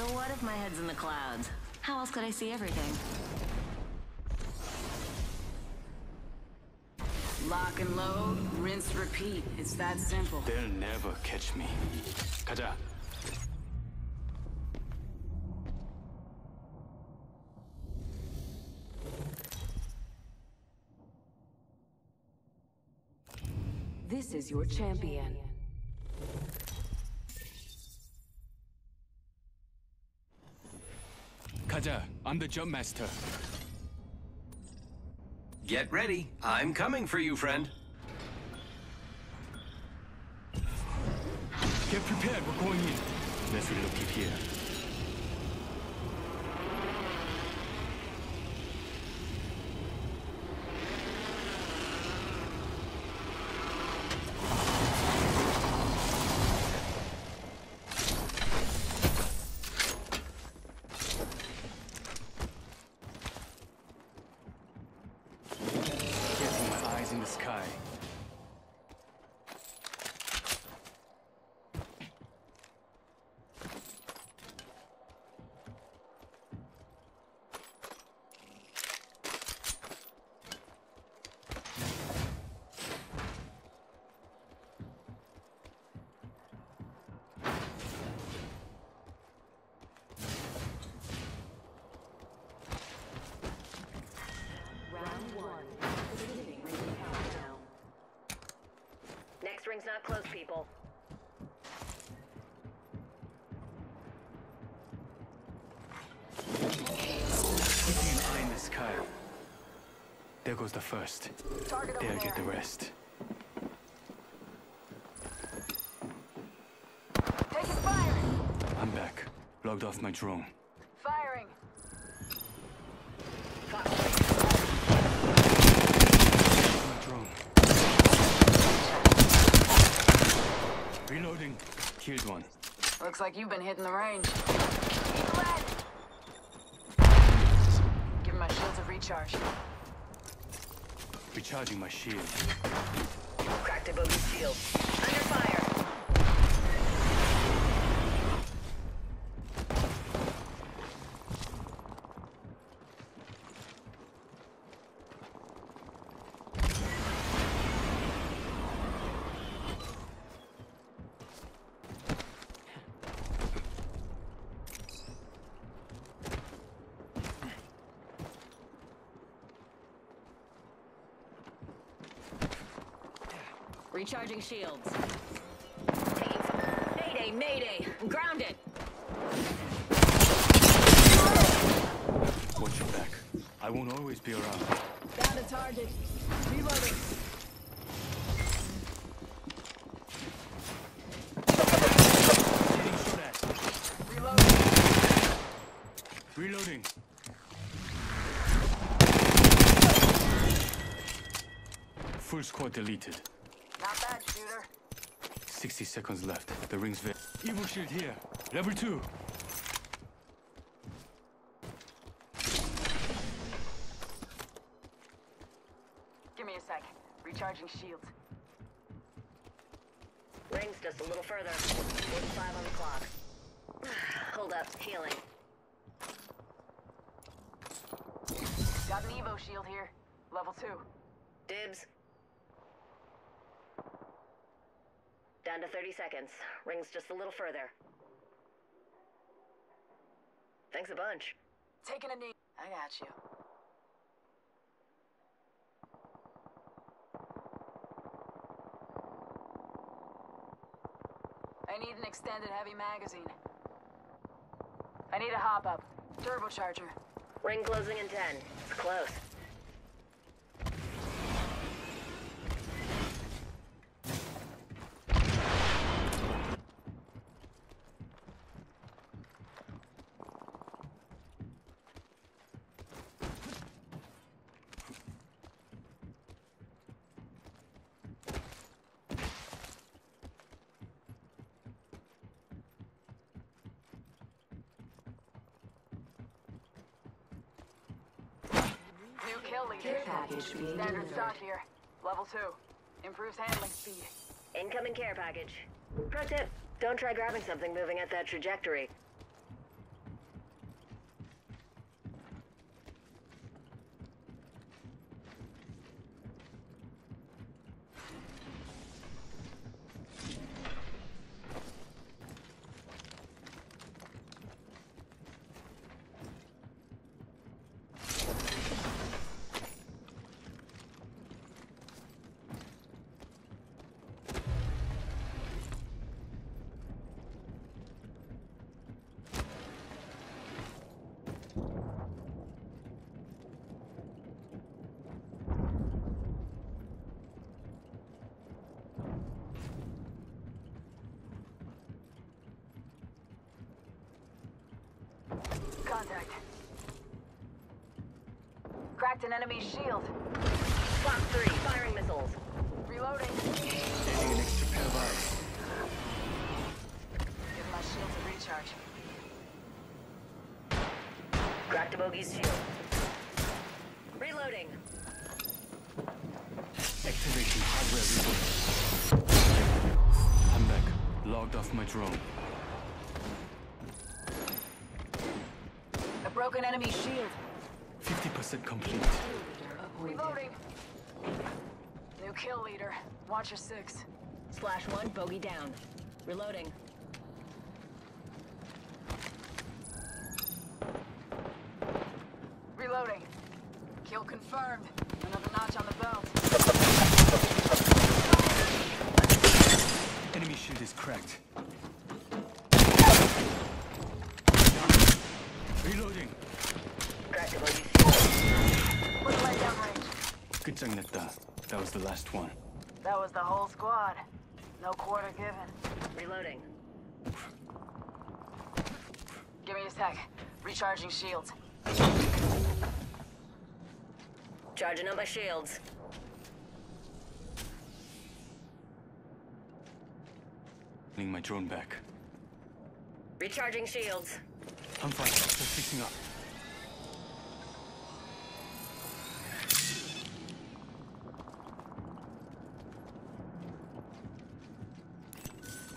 So what if my head's in the clouds? How else could I see everything? Lock and load, rinse, repeat. It's that simple. They'll never catch me. 가자. This is your champion. 가자. I'm the jump master. Get ready. I'm coming for you, friend. Get prepared. We're going in. Let's relocate here. Getting my eyes in the sky. Round one. Beginning ring countdown. Ring's not close, people. Keeping an eye in the sky. There goes the first. They'll get the rest. Taking fire! I'm back. Logged off my drone. Firing! My drone. Reloading. Killed one. Looks like you've been hitting the range. Keep lead! Give my shields a recharge. Recharging my shield. Cracked a bogey shield. Under fire. Recharging shields. Taking fire. Mayday, mayday! I'm grounded! Watch your back. I won't always be around. Down to target. Reloading. Getting. Reloading. Reloading. Full squad deleted. Not bad, shooter. 60 seconds left. The ring's there. Evo shield here. Level 2. Give me a sec. Recharging shields. Rings just a little further. 45 on the clock. Hold up, healing. Got an Evo shield here. Level 2. Dibs. Down to 30 seconds. Rings just a little further. Thanks a bunch. Taking a knee. I got you. I need an extended heavy magazine. I need a hop up. Turbocharger. Ring closing in 10. It's close. New kill leader. Care package being Standard delivered. stock here. Level 2. Improves handling speed. Incoming care package. Pro tip, don't try grabbing something moving at that trajectory. Contact. Cracked an enemy shield. Fox 3, firing missiles. Reloading. Getting an extra pair of eyes. Give my shield a recharge. Cracked a bogey's shield. Reloading. Activating hardware reboot. I'm back. Logged off my drone. Broken enemy shield. 50% complete. Reloading. New kill leader. Watcher 6. Slash 1, bogey down. Reloading. Reloading. Kill confirmed. Last one. That was the whole squad. No quarter given. Reloading. Give me a sec. Recharging shields. Charging up my shields. Getting my drone back. Recharging shields. I'm fine. Just fixing up.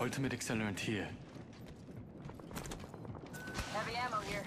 Ultimate accelerant here. Heavy ammo here.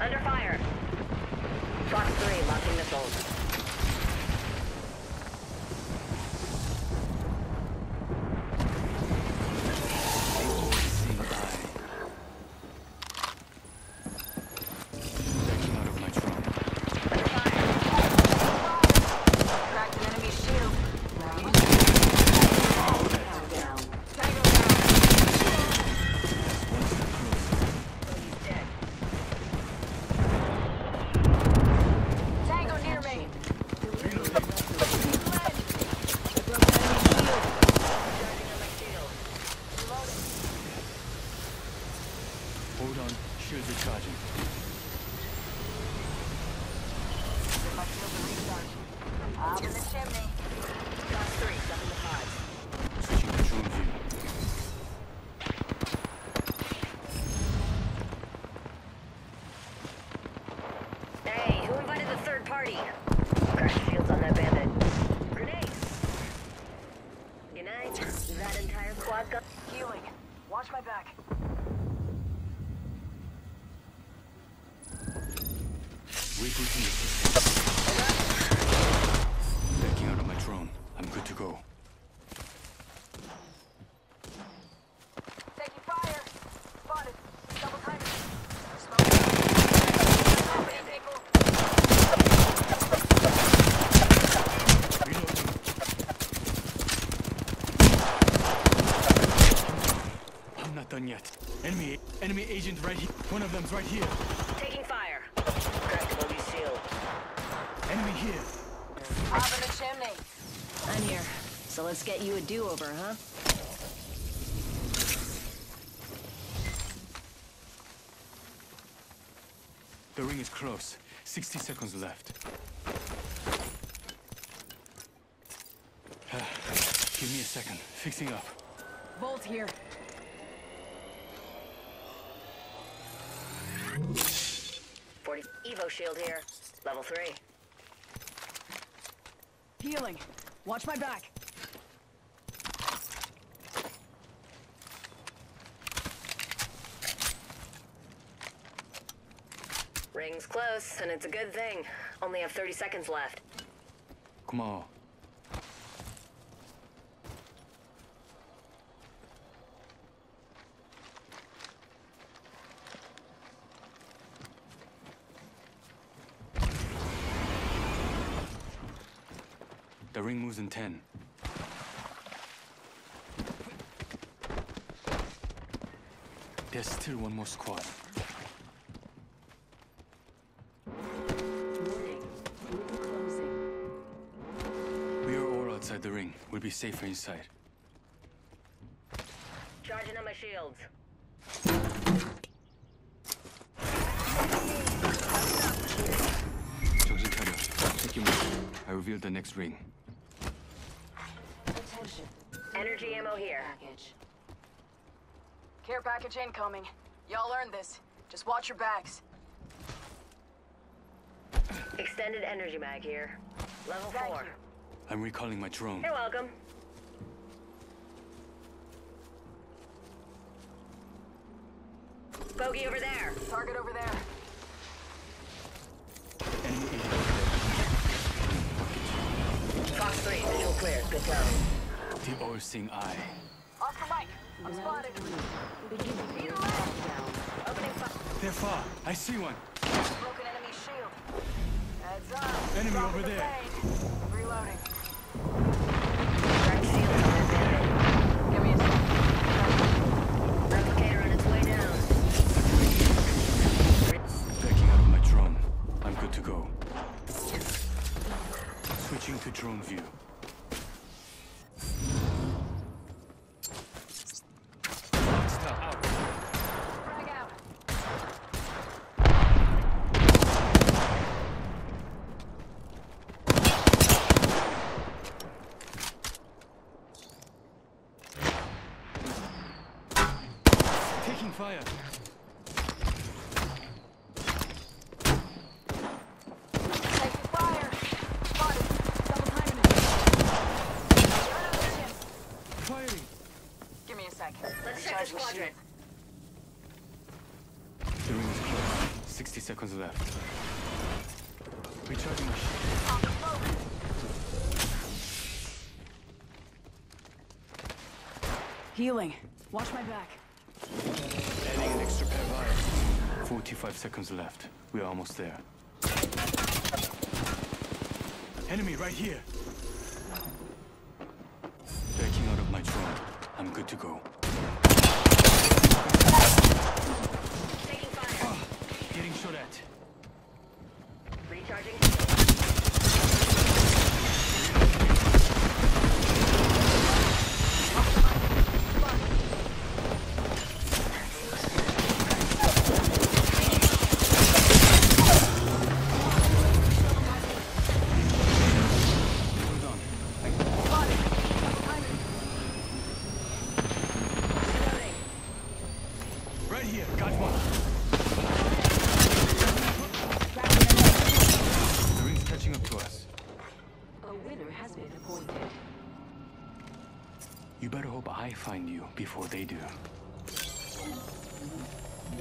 Under fire. Fox 3, launching missiles. Seeing eye. Backing out of my drone. Under fire. Cracked an enemy shield. Down. Tango down. One step closer. Bogey's dead. Tango near me. Reloading. Charging up my shield. Hold on. Shield recharging. Give my shield a recharge. Up in the chimney. Fox 3, dumping the pods. Switching to drone view. Hey, who invited the third party? Crash shields on that bandit. Grenades. Unite. That entire squad gun. Healing. Watch my back. Rebooting the system. Backing out of my drone. I'm good to go. Taking fire. Spotted. Double timing. Smoke. Opening people. Reloading. I'm not done yet. Enemy, enemy agent right here. One of them's right here. Taking fire. Cracked a bogey's shield. Enemy here. Up in the chimney. I'm here. So let's get you a do-over, huh? The ring is close. 60 seconds left. Give me a second. Fixing up. Bolt here. Forty Evo shield here. Level three. Healing. Watch my back. Ring's close, and it's a good thing. Only have 30 seconds left. 고마 ring moves in 10. There's still one more squad. We are all outside the ring. We'll be safer inside. Charging on my shields. I revealed the next ring. Attention. Energy ammo here. Package. Care package incoming. Y'all earned this. Just watch your backs. Extended energy mag here. Level Thank 4. you. I'm recalling my drone. You're welcome. Bogey over there. Target over there. Enemy. Fox 3, visual clear. Good go. The all-seeing eye. Off the mic. I'm spotted. Beginning ring Either way. countdown. Opening fire. They're far. I see one. Broken enemy shield. Heads up. Enemy Dropping over the there. pain. Reloading. Shield. The ring is close. 60 seconds left. Recharging my shield. On the smoke. Healing. Watch my back. 45 seconds left. We're almost there. Enemy right here. Backing out of my drone. I'm good to go.